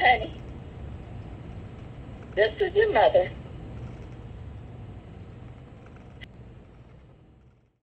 Honey, this is your mother.